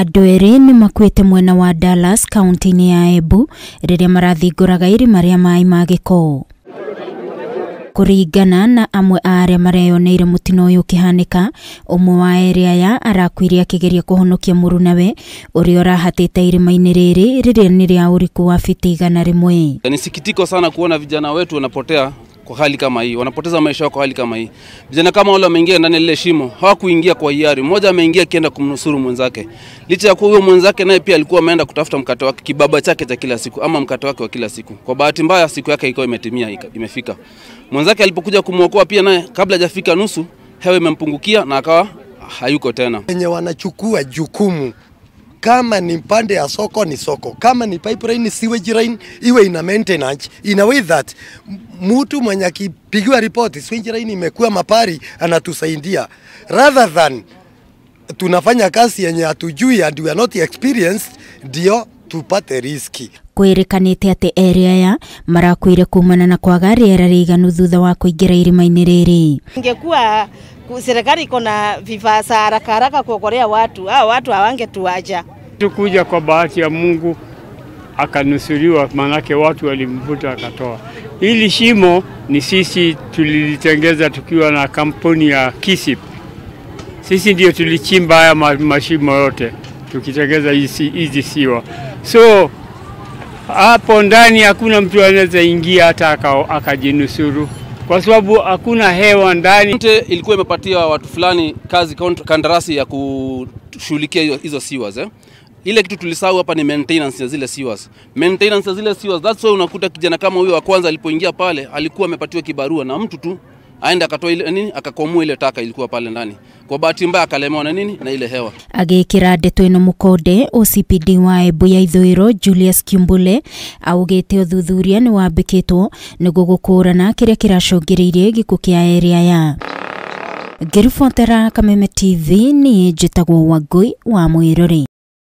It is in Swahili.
andũ erĩ nĩ makuĩte mwena wa Dallas kaunti-inĩ ya Embu rĩrĩa marathingũraga irima rĩa maĩ ma gĩko. Kũringana na amwe a arĩa mareyoneire mũtino ũyũ ũkĩhanĩka ũmwe wa erĩ aya arakuire akĩgeria kũhonokia mũrunawe ũrĩa ũrahatĩte irima-inĩ rĩrĩ rĩrĩa nĩ rĩa ũriku wa fiti igana rĩmwe. Ni sikitiko sana kuona vijana wetu wanapotea kwa hali kama hii, wanapoteza maisha yao kwa hali kama hii. Vijana kama wale wameingia ndani lile shimo, hawakuingia kwa hiari. Mmoja ameingia akienda kumnusuru mwenzake, licha ya kuwa huyo mwenzake naye pia alikuwa ameenda kutafuta mkate wake, kibaba chake cha kila siku ama mkate wake wa kila siku. Kwa bahati mbaya, siku yake ilikuwa imetimia, imefika. Mwenzake alipokuja kumwokoa pia naye, kabla hajafika nusu, hewa imempungukia na akawa hayuko tena. wenye wanachukua jukumu kama ni pande ya soko ni soko, kama ni pipeline, sewage line iwe ina maintenance in a way that mtu mwenye akipigiwa ripoti line imekuwa mapari anatusaidia rather than tunafanya kazi yenye hatujui and we are not experienced, ndio tupate riski. kwirikanite ati eri aya marakuire kumana na kwaga riera riganu thutha wa kuingira irima-inĩ rĩrĩ Ingekuwa ku- serikali iko na vifaa za haraka haraka kuokolea watu, hao watu hawangetuacha. tukuja kwa bahati ya Mungu akanusuriwa, maanake watu walimvuta akatoa. Hili shimo ni sisi tulilitengeza tukiwa na kampuni ya Kisip. Sisi ndio tulichimba haya mashimo yote tukitengeza hizi siwa, so hapo ndani hakuna mtu anaweza ingia hata akajinusuru kwa sababu hakuna hewa ndani. Ilikuwa imepatia watu fulani kazi kandarasi ya kushughulikia hizo- siwa eh. Ile kitu tulisahau hapa ni maintenance ya zile sewers. Maintenance ya zile sewers. That's why unakuta kijana kama huyo wa kwanza alipoingia pale alikuwa amepatiwa kibarua na mtu tu aenda akatoa ile nini akakwamua ile taka ilikuwa pale ndani. Kwa bahati mbaya akalemewa na nini na ile hewa. agikira ndeto ino mukode OCPD wa Embu ya ithuiro Julius Kiumbule augite uthuthuria ni wambikitwo niguo gukurana kiria kiracungiriirie gikuo kia area ya ngiribotera Kameme TV ni njitagwo Wangui wa Mwĩrore